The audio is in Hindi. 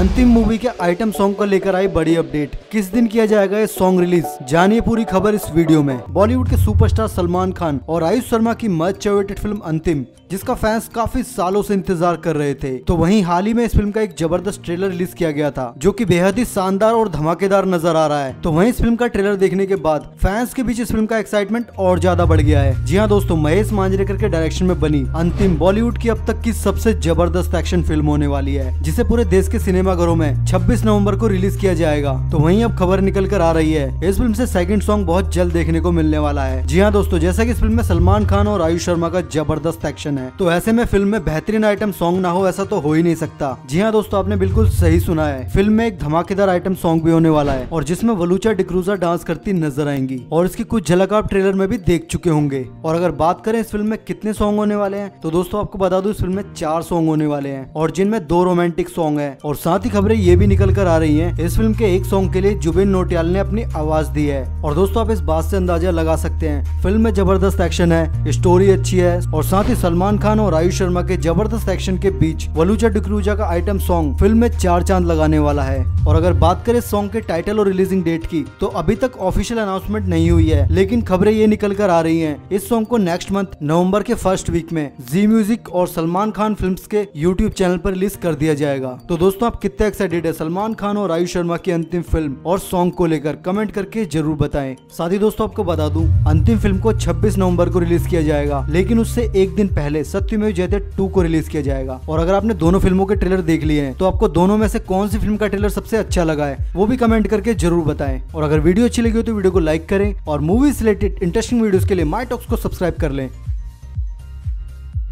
अंतिम मूवी के आइटम सॉन्ग को लेकर आई बड़ी अपडेट किस दिन किया जाएगा ये सॉन्ग रिलीज़ जानिए पूरी खबर इस वीडियो में। बॉलीवुड के सुपरस्टार सलमान खान और आयुष शर्मा की मच अवेटेड फ़िल्म अंतिम, जिसका फैंस काफ़ी सालों से इंतज़ार कर रहे थे। तो वहीं हाल ही में इस फ़िल्म का एक ज़बरदस्त ट्रेलर रिलीज़ किया गया था, जो की बेहद ही शानदार और धमाकेदार नज़र आ रहा है। तो वही इस फ़िल्म का ट्रेलर देखने के बाद फैंस के बीच इस फ़िल्म का एक्साइटमेंट और ज़्यादा बढ़ गया है। जी हाँ दोस्तों, महेश मांजरेकर के डायरेक्शन में बनी अंतिम बॉलीवुड की अब तक की सबसे ज़बरदस्त एक्शन फ़िल्म होने वाली है, जिसे पूरे देश के सिनेमाघरों में 26 नवंबर को रिलीज़ किया जाएगा। तो वहीं अब खबर निकल कर आ रही है। इस फ़िल्म से सेकंड सॉन्ग बहुत जल्द देखने को मिलने वाला है। जी हाँ दोस्तों, जैसा कि इस फ़िल्म में सलमान खान और आयुष शर्मा का ज़बरदस्त एक्शन है। तो ऐसे में फ़िल्म में बेहतरीन आइटम सॉन्ग ना हो, ऐसा तो हो ही नहीं सकता। जी हाँ दोस्तों, आपने बिल्कुल सही सुना है। फ़िल्म में एक धमाकेदार आइटम सॉन्ग भी होने वाला है और जिसमें वलूचा डिक्रूजा डांस करती नज़र आएँगी। और इसकी कुछ झलक आप ट्रेलर में भी देख चुके होंगे। और अगर बात करें इस फ़िल्म में कितने सॉन्ग होने वाले हैं तो दोस्तों, आपको बता दू, इस फ़िल्म में चार सॉन्ग होने वाले हैं। और जिनमें दो रोमांटिक सॉन्ग है। और साथ ही खबरें ये भी निकल कर आ रही है। इस फ़िल्म के एक सॉन्ग के लिए जुबिन नोटियाल ने अपनी आवाज़ दी है। और दोस्तों, आप इस बात से अंदाज़ा लगा सकते हैं। फ़िल्म में ज़बरदस्त एक्शन है, स्टोरी अच्छी है, और साथ ही सलमान खान और आयुष शर्मा के ज़बरदस्त एक्शन के बीच वलूचा डिक्रूजा का आइटम सॉन्ग फ़िल्म में चार चाँद लगाने वाला है। और अगर बात करें सॉन्ग के टाइटल और रिलीजिंग डेट की तो अभी तक ऑफिशियल अनाउंसमेंट नहीं हुई है, लेकिन खबरें ये निकल कर आ रही हैं। इस सॉन्ग को नेक्स्ट मंथ, नवंबर के फ़र्स्ट वीक में जी म्यूज़िक और सलमान खान फिल्म्स के यूट्यूब चैनल पर रिलीज़ कर दिया जाएगा। तो दोस्तों, आप कितने एक्साइटेड है सलमान खान और आयुष शर्मा की अंतिम फ़िल्म और सॉन्ग को लेकर कमेंट करके ज़रूर बताएँ। साथ ही दोस्तों, आपको बता दूँ, अंतिम फ़िल्म को 26 नवंबर को रिलीज़ किया जाएगा, लेकिन उससे एक दिन पहले सत्यमेव जयते टू को रिलीज़ किया जाएगा। और अगर आपने दोनों फ़िल्मों के ट्रेलर देख लिए हैं तो आपको दोनों में से कौन सी फ़िल्म का ट्रेलर सबसे अच्छा लगा है, वो भी कमेंट करके ज़रूर बताए। और अगर वीडियो अच्छी लगी हो तो वीडियो को लाइक करें और मूवी रिलेटेड इंटरेस्टिंग वीडियो के लिए माई टॉक्स को सब्सक्राइब कर लें।